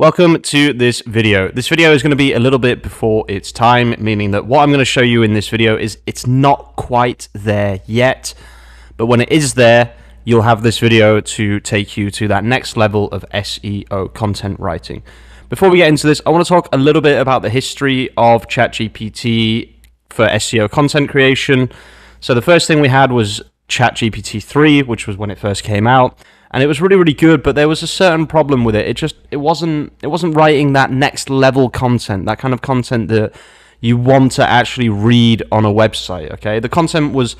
Welcome to this video. This video is going to be a little bit before its time, meaning that what I'm going to show you in this video is it's not quite there yet, but when it is there, you'll have this video to take you to that next level of SEO content writing. Before we get into this, I want to talk a little bit about the history of ChatGPT for SEO content creation. So the first thing we had was ChatGPT 3, which was when it first came out and it was really really good but there was a certain problem with it. It just it wasn't it wasn't writing that next level content that kind of content that you want to actually read on a website okay? The content was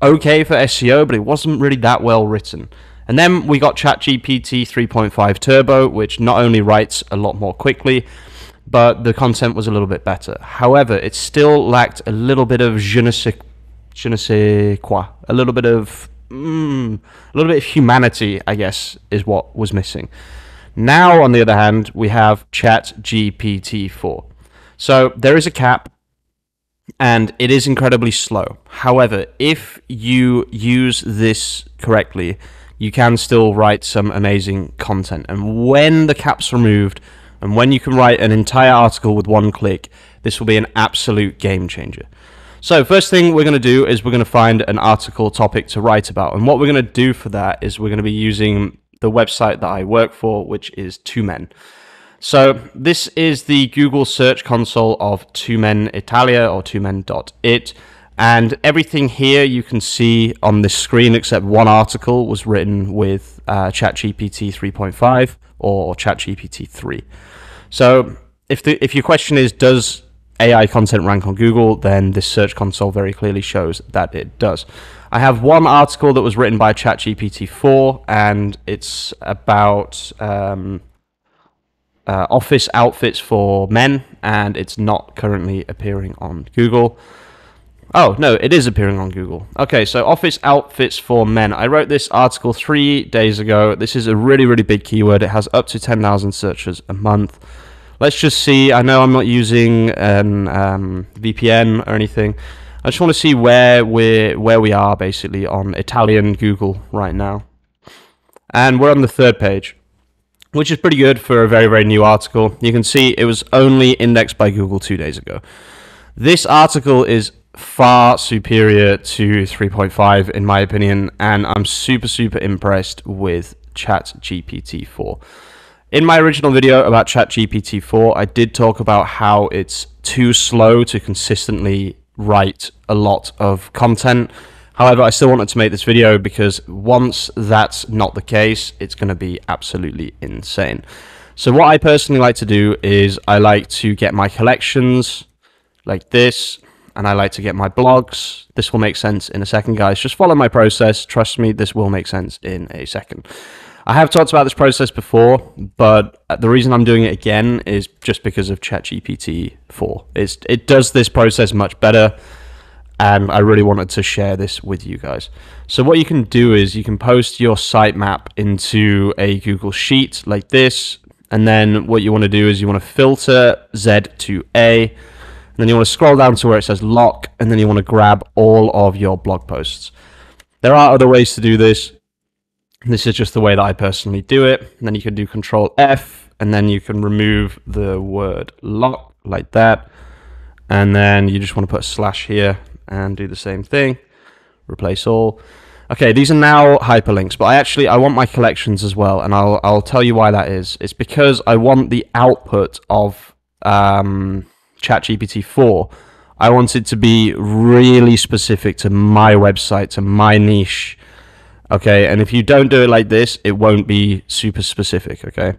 okay for SEO but it wasn't really that well written. And then we got ChatGPT 3.5 Turbo which not only writes a lot more quickly but the content was a little bit better. However it still lacked a little bit of je ne sais, je ne sais quoi a little bit of mm, a little bit of humanity, I guess, is what was missing. Now, on the other hand, we have Chat GPT 4. So there is a cap and it is incredibly slow. However, if you use this correctly, you can still write some amazing content. And when the cap's removed, and when you can write an entire article with one click, this will be an absolute game changer. So first thing we're going to do is we're going to find an article topic to write about. And what we're going to do for that is we're going to be using the website that I work for, which is Two Men. So this is the Google Search Console of Two Men Italia or Two twomen.it. And everything here you can see on this screen except one article was written with uh, ChatGPT 3.5 or ChatGPT 3. So if the if your question is does AI content rank on Google, then this Search Console very clearly shows that it does. I have one article that was written by ChatGPT 4, and it's about um, uh, office outfits for men, and it's not currently appearing on Google. Oh, no, it is appearing on Google. Okay, so office outfits for men. I wrote this article three days ago. This is a really, really big keyword. It has up to 10,000 searches a month let's just see. I know I'm not using an um, VPN or anything. I just want to see where we're where we are basically on Italian Google right now, and we're on the third page, which is pretty good for a very very new article. You can see it was only indexed by Google two days ago. This article is far superior to 3.5 in my opinion, and I'm super super impressed with Chat GPT 4. In my original video about ChatGPT 4, I did talk about how it's too slow to consistently write a lot of content. However, I still wanted to make this video because once that's not the case, it's going to be absolutely insane. So what I personally like to do is I like to get my collections like this, and I like to get my blogs. This will make sense in a second, guys. Just follow my process. Trust me, this will make sense in a second. I have talked about this process before, but the reason I'm doing it again is just because of ChatGPT 4. It's, it does this process much better, and I really wanted to share this with you guys. So what you can do is you can post your sitemap into a Google Sheet like this, and then what you want to do is you want to filter Z to A, and then you want to scroll down to where it says lock, and then you want to grab all of your blog posts. There are other ways to do this. This is just the way that I personally do it. And then you can do Control F, and then you can remove the word lock like that. And then you just want to put a slash here and do the same thing. Replace all. Okay, these are now hyperlinks, but I actually I want my collections as well, and I'll I'll tell you why that is. It's because I want the output of um, ChatGPT 4. I want it to be really specific to my website, to my niche, Okay, and if you don't do it like this, it won't be super specific, okay?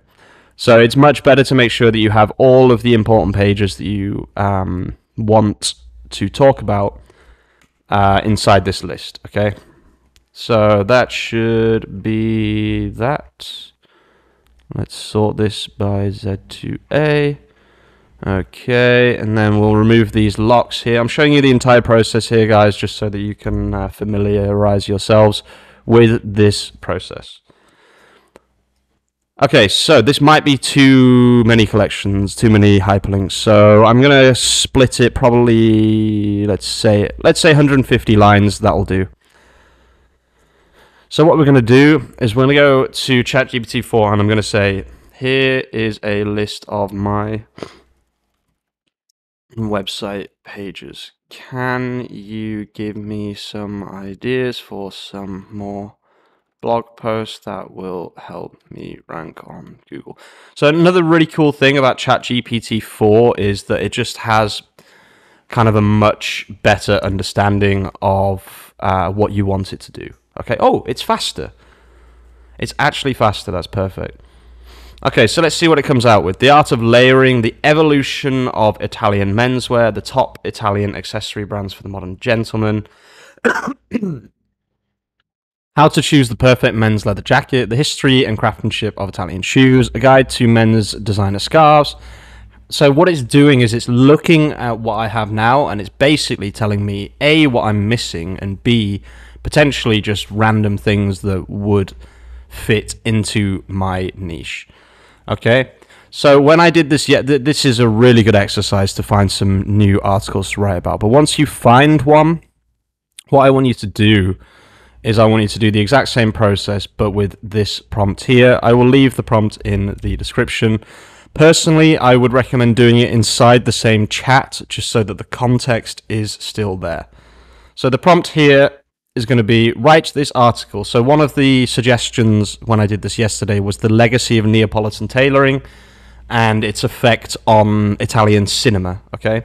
So it's much better to make sure that you have all of the important pages that you um, want to talk about uh, inside this list, okay? So that should be that. Let's sort this by Z2A. Okay, and then we'll remove these locks here. I'm showing you the entire process here, guys, just so that you can uh, familiarize yourselves with this process. Okay, so this might be too many collections, too many hyperlinks. So I'm gonna split it probably, let's say, let's say 150 lines. That'll do. So what we're gonna do is we're gonna go to ChatGPT 4 and I'm gonna say, here is a list of my website pages. Can you give me some ideas for some more blog posts that will help me rank on Google? So another really cool thing about ChatGPT 4 is that it just has kind of a much better understanding of uh, what you want it to do. Okay. Oh, it's faster. It's actually faster. That's perfect. Okay, so let's see what it comes out with. The art of layering, the evolution of Italian menswear, the top Italian accessory brands for the modern gentleman. How to choose the perfect men's leather jacket, the history and craftsmanship of Italian shoes, a guide to men's designer scarves. So what it's doing is it's looking at what I have now and it's basically telling me A what I'm missing and B potentially just random things that would fit into my niche. Okay. So when I did this, yeah, th- this is a really good exercise to find some new articles to write about. But once you find one, what I want you to do is I want you to do the exact same process, but with this prompt here. I will leave the prompt in the description. Personally, I would recommend doing it inside the same chat, just so that the context is still there. So the prompt here is going to be write this article. So one of the suggestions when I did this yesterday was the legacy of Neapolitan tailoring and its effect on Italian cinema. Okay.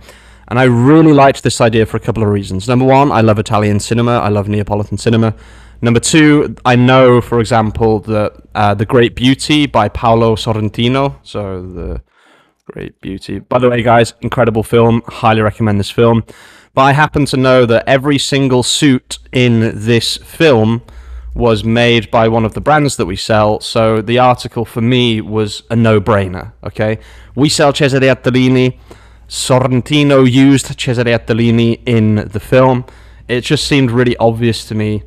And I really liked this idea for a couple of reasons. Number one, I love Italian cinema. I love Neapolitan cinema. Number two, I know, for example, that uh, The Great Beauty by Paolo Sorrentino. So the Great Beauty. By the way, guys, incredible film. Highly recommend this film. But I happen to know that every single suit in this film was made by one of the brands that we sell. So the article for me was a no-brainer. Okay, we sell Cesare Attolini. Sorrentino used Cesare Attolini in the film. It just seemed really obvious to me.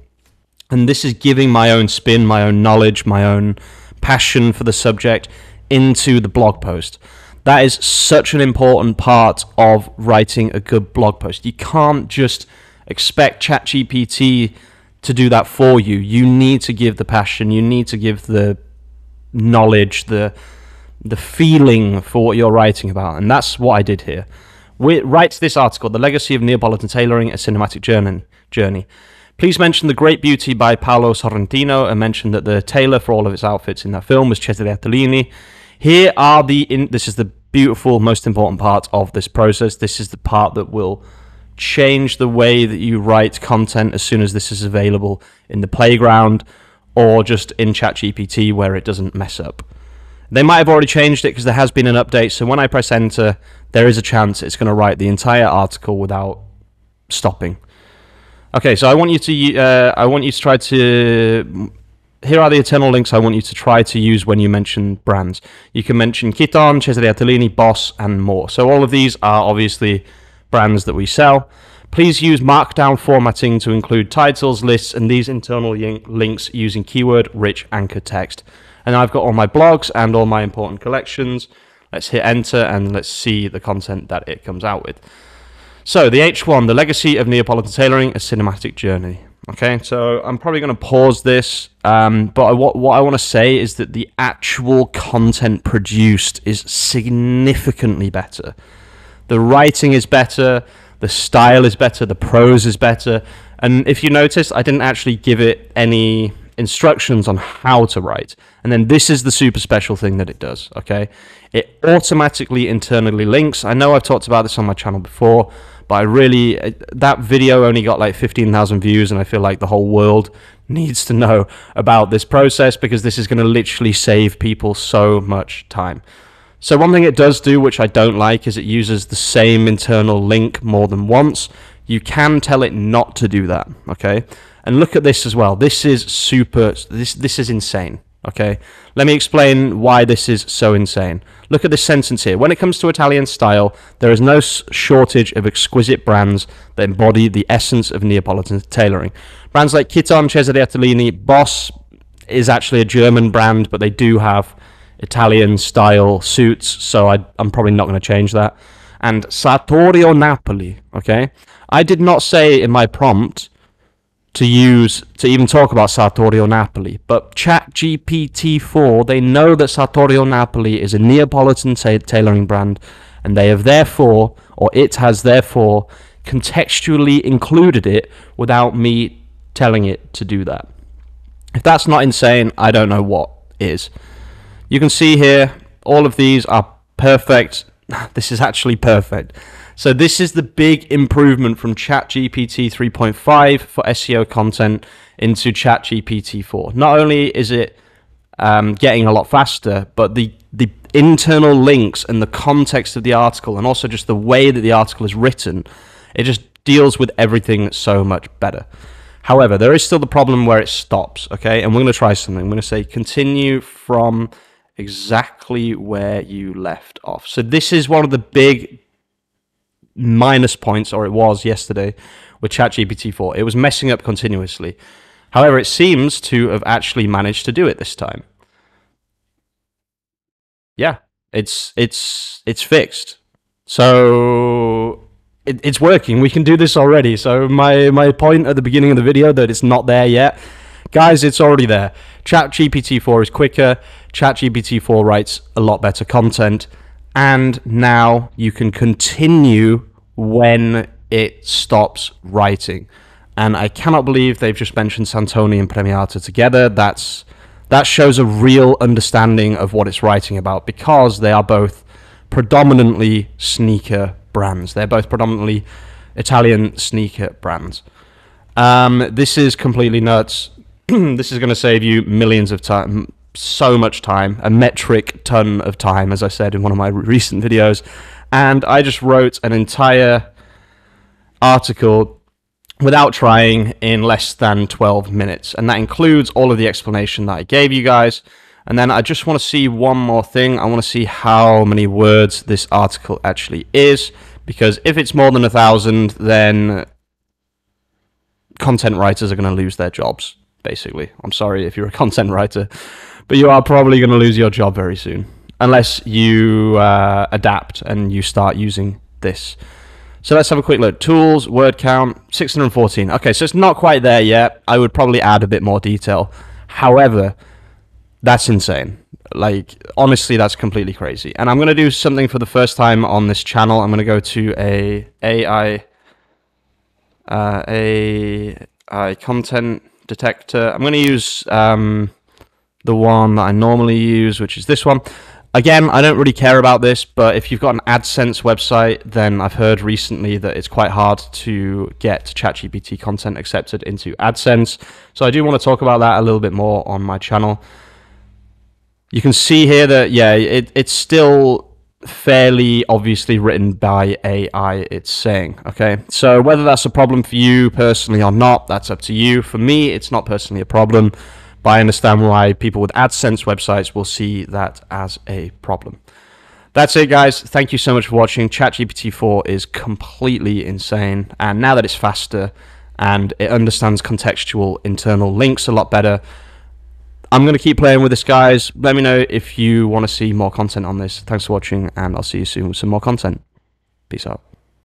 And this is giving my own spin, my own knowledge, my own passion for the subject into the blog post. That is such an important part of writing a good blog post. You can't just expect ChatGPT to do that for you. You need to give the passion, you need to give the knowledge, the the feeling for what you're writing about. And that's what I did here. We write this article, The Legacy of Neapolitan Tailoring, a Cinematic Journey. journey. Please mention The Great Beauty by Paolo Sorrentino and mention that the tailor for all of its outfits in that film was Cesare Attolini. Here are the in, this is the beautiful, most important part of this process. This is the part that will change the way that you write content as soon as this is available in the playground or just in ChatGPT where it doesn't mess up. They might have already changed it because there has been an update. So when I press enter, there is a chance it's going to write the entire article without stopping. Okay, so I want you to uh, I want you to try to here are the internal links I want you to try to use when you mention brands. You can mention Kiton, Cesare Attolini, Boss, and more. So all of these are obviously brands that we sell. Please use markdown formatting to include titles, lists, and these internal links using keyword-rich anchor text. And I've got all my blogs and all my important collections. Let's hit enter and let's see the content that it comes out with. So the H1, the legacy of Neapolitan tailoring, a cinematic journey. Okay, so I'm probably going to pause this, um, but I, what, what I want to say is that the actual content produced is significantly better. The writing is better, the style is better, the prose is better, and if you notice, I didn't actually give it any instructions on how to write. And then this is the super special thing that it does, okay? It automatically internally links. I know I've talked about this on my channel before, but I really, that video only got like 15,000 views, and I feel like the whole world needs to know about this process because this is going to literally save people so much time. So one thing it does do, which I don't like, is it uses the same internal link more than once. You can tell it not to do that, okay? And look at this as well. This is super, this, this is insane, okay? Let me explain why this is so insane. Look at this sentence here. When it comes to Italian style, there is no shortage of exquisite brands that embody the essence of Neapolitan tailoring. Brands like Kiton, Cesare Attolini, Boss is actually a German brand, but they do have Italian style suits, so I, am probably not going to change that. And Sartorio Napoli, okay? I did not say in my prompt to use to even talk about Sartorio Napoli. But ChatGPT 4, they know that Sartorio Napoli is a Neapolitan ta- tailoring brand, and they have therefore, or it has therefore, contextually included it without me telling it to do that. If that's not insane, I don't know what is. You can see here, all of these are perfect. This is actually perfect. So this is the big improvement from ChatGPT 3.5 for SEO content into ChatGPT 4. Not only is it um, getting a lot faster, but the the internal links and the context of the article, and also just the way that the article is written, it just deals with everything so much better. However, there is still the problem where it stops. Okay, and we're going to try something. I'm going to say continue from exactly where you left off. So this is one of the big minus points, or it was yesterday with ChatGPT 4. It was messing up continuously. However, it seems to have actually managed to do it this time. Yeah, it's it's it's fixed. So it, it's working. We can do this already. So my my point at the beginning of the video that it's not there yet, guys, it's already there. ChatGPT 4 is quicker. ChatGPT 4 writes a lot better content and now you can continue when it stops writing. And I cannot believe they've just mentioned Santoni and Premiata together. That's that shows a real understanding of what it's writing about because they are both predominantly sneaker brands. They're both predominantly Italian sneaker brands. Um, this is completely nuts. this is going to save you millions of time, so much time, a metric ton of time, as I said in one of my recent videos. And I just wrote an entire article without trying in less than 12 minutes. And that includes all of the explanation that I gave you guys. And then I just want to see one more thing. I want to see how many words this article actually is. Because if it's more than a thousand, then content writers are going to lose their jobs, basically. I'm sorry if you're a content writer but you are probably going to lose your job very soon unless you uh, adapt and you start using this. So let's have a quick look. Tools, word count, 614. Okay, so it's not quite there yet. I would probably add a bit more detail. However, that's insane. Like, honestly, that's completely crazy. And I'm going to do something for the first time on this channel. I'm going to go to a AI, uh, a, a content detector. I'm going to use... Um, the one that I normally use, which is this one. Again, I don't really care about this, but if you've got an AdSense website, then I've heard recently that it's quite hard to get ChatGPT content accepted into AdSense. So I do want to talk about that a little bit more on my channel. You can see here that, yeah, it, it's still fairly obviously written by AI, it's saying. Okay, so whether that's a problem for you personally or not, that's up to you. For me, it's not personally a problem. But I understand why people with AdSense websites will see that as a problem. That's it, guys. Thank you so much for watching. ChatGPT 4 is completely insane. And now that it's faster and it understands contextual internal links a lot better, I'm going to keep playing with this, guys. Let me know if you want to see more content on this. Thanks for watching, and I'll see you soon with some more content. Peace out.